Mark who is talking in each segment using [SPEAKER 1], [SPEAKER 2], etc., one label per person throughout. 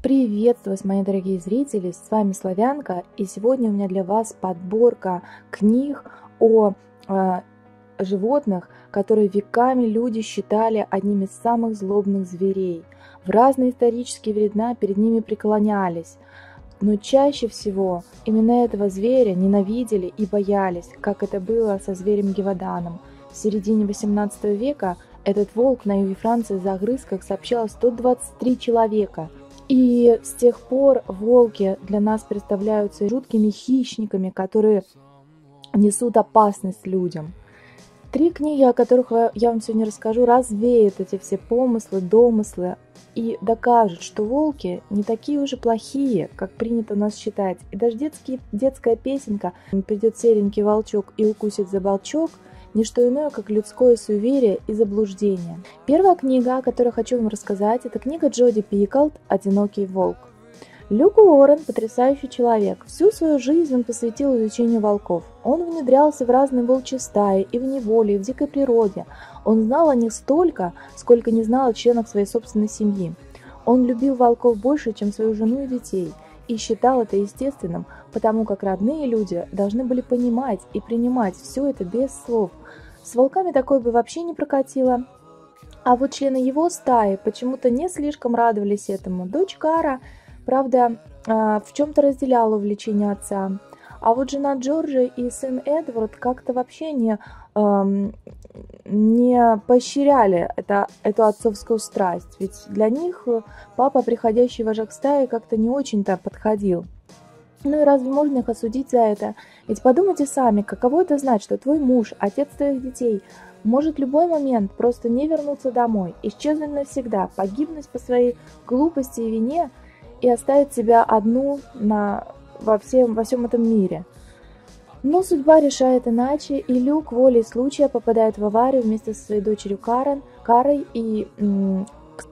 [SPEAKER 1] Приветствую мои дорогие зрители, с вами Славянка, и сегодня у меня для вас подборка книг о э, животных, которые веками люди считали одними из самых злобных зверей. В разные исторические времена перед ними преклонялись, но чаще всего именно этого зверя ненавидели и боялись, как это было со зверем Геваданом. В середине 18 века этот волк на юге Франции загрыз, как сообщало, 123 человека – и с тех пор волки для нас представляются жуткими хищниками, которые несут опасность людям. Три книги, о которых я вам сегодня расскажу, развеют эти все помыслы, домыслы и докажут, что волки не такие уже плохие, как принято у нас считать. И даже детский, детская песенка «Придет серенький волчок и укусит за болчок» не что иное, как людское суеверие и заблуждение. Первая книга, о которой хочу вам рассказать, это книга Джоди Пикалд «Одинокий волк». Люк Уоррен – потрясающий человек. Всю свою жизнь он посвятил изучению волков. Он внедрялся в разные волчьи стаи и в неволе, и в дикой природе. Он знал о них столько, сколько не знал о членах своей собственной семьи. Он любил волков больше, чем свою жену и детей – и считал это естественным, потому как родные люди должны были понимать и принимать все это без слов. С волками такое бы вообще не прокатило. А вот члены его стаи почему-то не слишком радовались этому. Дочь Кара, правда, а, в чем-то разделяла увлечение отца. А вот жена Джорджа и сын Эдвард как-то вообще не, не поощряли это, эту отцовскую страсть. Ведь для них папа, приходящий вожак стаи, как-то не очень-то подходил. Ну и разве можно их осудить за это? Ведь подумайте сами, каково это знать, что твой муж, отец твоих детей, может в любой момент просто не вернуться домой, исчезнуть навсегда, погибнуть по своей глупости и вине и оставить себя одну на во всем, во всем этом мире. Но судьба решает иначе, и Люк волей случая попадает в аварию вместе со своей дочерью Карен, Карой, и,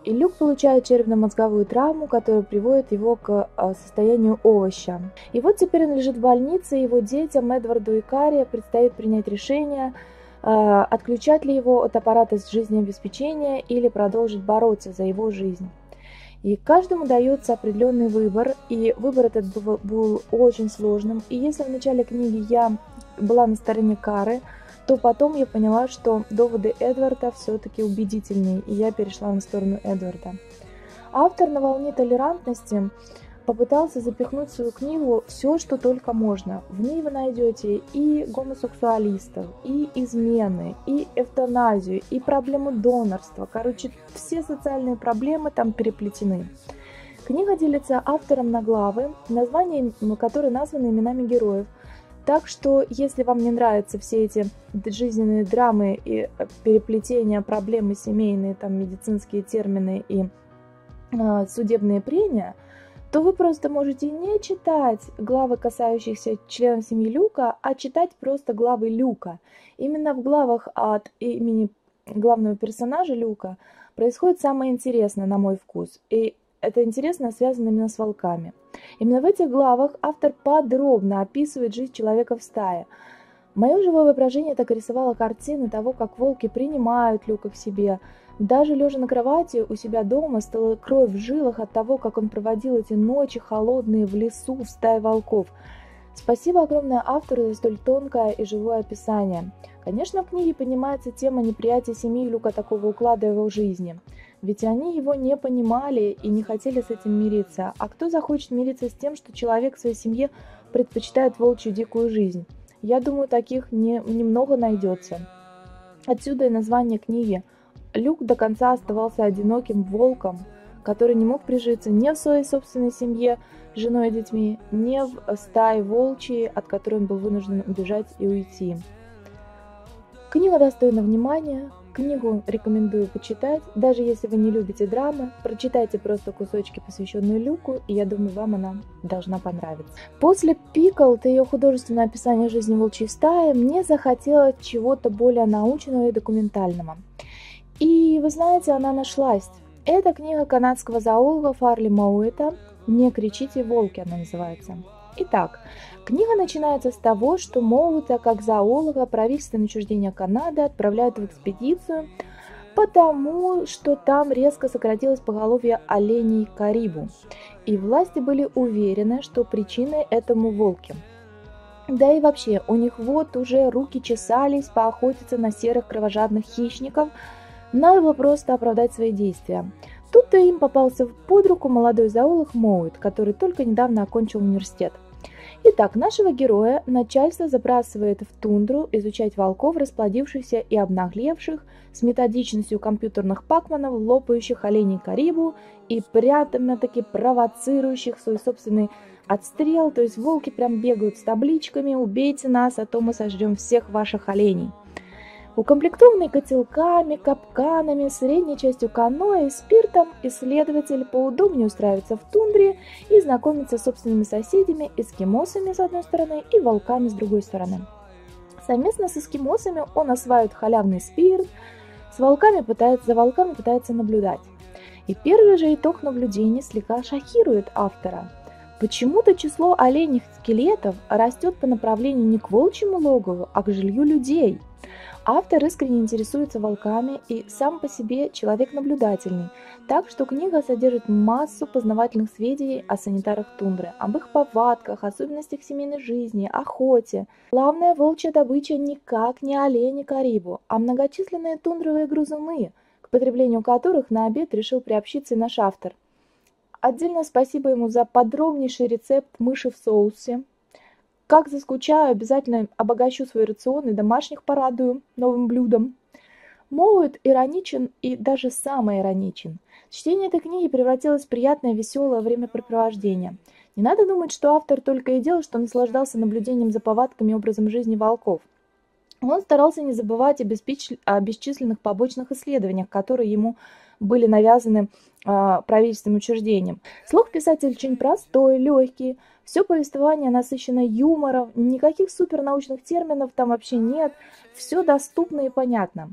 [SPEAKER 1] и Люк получает черепно-мозговую травму, которая приводит его к а, состоянию овоща. И вот теперь он лежит в больнице, и его детям, Эдварду и Каре, предстоит принять решение, а, отключать ли его от аппарата жизнеобеспечения или продолжить бороться за его жизнь. И каждому дается определенный выбор, и выбор этот был, был очень сложным. И если в начале книги я была на стороне Кары, то потом я поняла, что доводы Эдварда все-таки убедительнее, и я перешла на сторону Эдварда. Автор на волне толерантности попытался запихнуть в свою книгу все, что только можно. В ней вы найдете и гомосексуалистов, и измены, и эвтаназию, и проблему донорства. Короче, все социальные проблемы там переплетены. Книга делится автором на главы, названия которые названы именами героев. Так что, если вам не нравятся все эти жизненные драмы и э, переплетения проблемы семейные, там медицинские термины и э, судебные прения – то вы просто можете не читать главы, касающихся членов семьи Люка, а читать просто главы Люка. Именно в главах от имени главного персонажа Люка происходит самое интересное, на мой вкус. И это интересно связано именно с волками. Именно в этих главах автор подробно описывает жизнь человека в стае. Мое живое воображение так рисовало картины того, как волки принимают Люка к себе, даже лежа на кровати у себя дома стала кровь в жилах от того, как он проводил эти ночи холодные в лесу в стае волков. Спасибо огромное автору за столь тонкое и живое описание. Конечно, в книге поднимается тема неприятия семьи Люка такого уклада его жизни. Ведь они его не понимали и не хотели с этим мириться. А кто захочет мириться с тем, что человек в своей семье предпочитает волчью дикую жизнь? Я думаю, таких не, немного найдется. Отсюда и название книги – Люк до конца оставался одиноким волком, который не мог прижиться ни в своей собственной семье, женой и детьми, ни в стае волчьей, от которой он был вынужден убежать и уйти. Книга достойна внимания, книгу рекомендую почитать, даже если вы не любите драмы, прочитайте просто кусочки, посвященные Люку, и я думаю, вам она должна понравиться. После Пиклд и ее художественное описание жизни волчьей стаи мне захотелось чего-то более научного и документального. И вы знаете, она нашлась. Это книга канадского зоолога Фарли Мауэта «Не кричите, волки» она называется. Итак, книга начинается с того, что Моута, как зоолога, правительственное учреждение Канады отправляют в экспедицию потому что там резко сократилось поголовье оленей карибу, и власти были уверены, что причиной этому волки. Да и вообще, у них вот уже руки чесались поохотиться на серых кровожадных хищников, надо было просто оправдать свои действия. Тут-то им попался под руку молодой зоолог Моуит, который только недавно окончил университет – Итак, нашего героя начальство забрасывает в тундру изучать волков, расплодившихся и обнаглевших, с методичностью компьютерных пакманов, лопающих оленей Карибу и прямо-таки провоцирующих свой собственный отстрел, то есть волки прям бегают с табличками «Убейте нас, а то мы сожрем всех ваших оленей» укомплектованный котелками, капканами, средней частью каноэ и спиртом, исследователь поудобнее устраивается в тундре и знакомится с собственными соседями, эскимосами с одной стороны и волками с другой стороны. Совместно с эскимосами он осваивает халявный спирт, с волками пытается, за волками пытается наблюдать. И первый же итог наблюдений слегка шокирует автора. Почему-то число оленьих скелетов растет по направлению не к волчьему логову, а к жилью людей. Автор искренне интересуется волками и сам по себе человек наблюдательный, так что книга содержит массу познавательных сведений о санитарах тундры, об их повадках, особенностях семейной жизни, охоте. Главная волчья добыча никак не олени карибу, а многочисленные тундровые грызуны, к потреблению которых на обед решил приобщиться наш автор. Отдельно спасибо ему за подробнейший рецепт мыши в соусе, как заскучаю, обязательно обогащу свой рацион и домашних порадую новым блюдом. Моуэт ироничен и даже самый ироничен. Чтение этой книги превратилось в приятное, веселое времяпрепровождение. Не надо думать, что автор только и делал, что наслаждался наблюдением за повадками и образом жизни волков. Он старался не забывать о бесчисленных побочных исследованиях, которые ему были навязаны э, правительственным учреждением. Слух писатель очень простой, легкий, все повествование насыщено юмором, никаких супернаучных терминов там вообще нет, все доступно и понятно.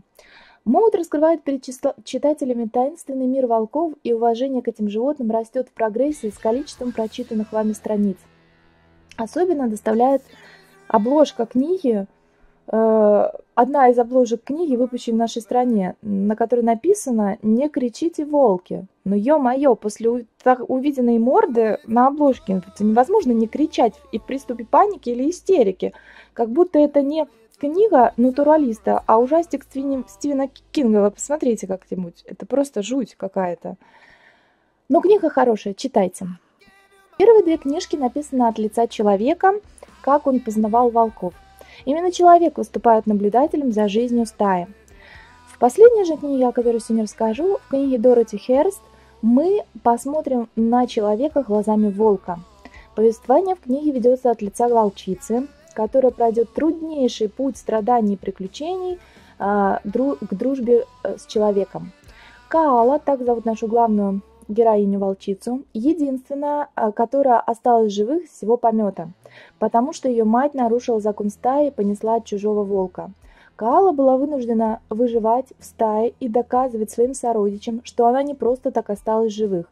[SPEAKER 1] Моут раскрывает перед читателями таинственный мир волков, и уважение к этим животным растет в прогрессии с количеством прочитанных вами страниц. Особенно доставляет обложка книги, одна из обложек книги, выпущенной в нашей стране, на которой написано «Не кричите, волки». Но ё-моё, после увиденной морды на обложке невозможно не кричать и в приступе паники или истерики. Как будто это не книга натуралиста, а ужастик Стивена Кинга. Вы посмотрите как-нибудь. Это просто жуть какая-то. Но книга хорошая, читайте. Первые две книжки написаны от лица человека, как он познавал волков. Именно человек выступает наблюдателем за жизнью стаи. В последней же книге, о которой сегодня расскажу, в книге Дороти Херст, мы посмотрим на человека глазами волка. Повествование в книге ведется от лица волчицы, которая пройдет труднейший путь страданий и приключений э, к дружбе э, с человеком. Каала, так зовут нашу главную героиню-волчицу, единственная, а, которая осталась живых с всего помета, потому что ее мать нарушила закон стаи и понесла от чужого волка. Каала была вынуждена выживать в стае и доказывать своим сородичам, что она не просто так осталась живых.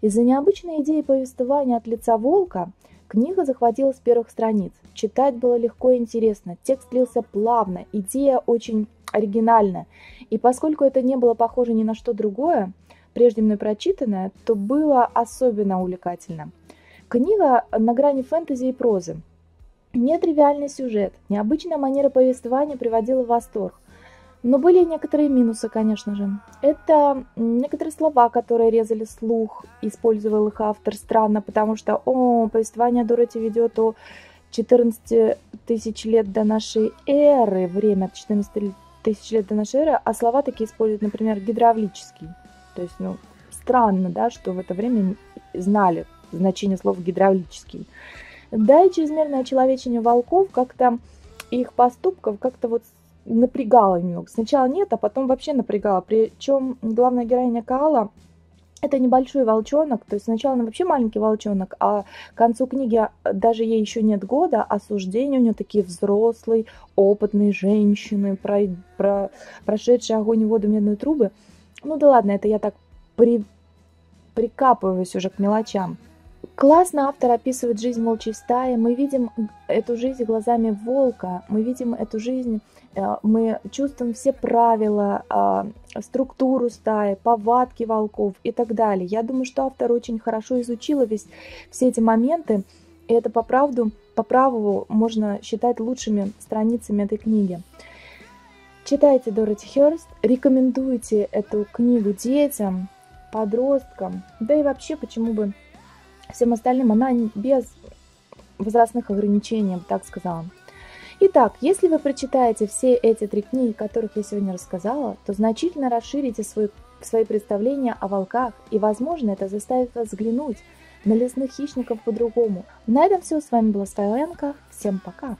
[SPEAKER 1] Из-за необычной идеи повествования от лица волка книга захватила с первых страниц. Читать было легко и интересно, текст лился плавно, идея очень оригинальная. И поскольку это не было похоже ни на что другое, прежде мной прочитанное, то было особенно увлекательно. Книга на грани фэнтези и прозы. Нетривиальный сюжет, необычная манера повествования приводила в восторг. Но были и некоторые минусы, конечно же. Это некоторые слова, которые резали слух, использовал их автор странно, потому что, о, повествование Дороти ведет о 14 тысяч лет до нашей эры, время 14 тысяч лет до нашей эры, а слова такие используют, например, гидравлический. То есть, ну, странно, да, что в это время знали значение слов гидравлический. Да, и чрезмерное человечение волков как-то их поступков как-то вот напрягало немного. Сначала нет, а потом вообще напрягало. Причем главная героиня Каала это небольшой волчонок, то есть сначала она вообще маленький волчонок, а к концу книги даже ей еще нет года, а суждения у нее такие взрослые, опытные женщины, про, про, прошедшие огонь и воду медные трубы – ну да ладно, это я так при... прикапываюсь уже к мелочам. Классно автор описывает жизнь волчьей стаи. Мы видим эту жизнь глазами волка, мы видим эту жизнь, э, мы чувствуем все правила, а, структуру стаи, повадки волков и так далее. Я думаю, что автор очень хорошо изучила весь, все эти моменты, и это по правду, по праву можно считать лучшими страницами этой книги. Читайте Дороти Хёрст, рекомендуйте эту книгу детям, подросткам, да и вообще, почему бы всем остальным, она без возрастных ограничений, так сказала. Итак, если вы прочитаете все эти три книги, которых я сегодня рассказала, то значительно расширите свой, свои представления о волках, и, возможно, это заставит вас взглянуть на лесных хищников по-другому. На этом все. С вами была Стайленко. Всем пока!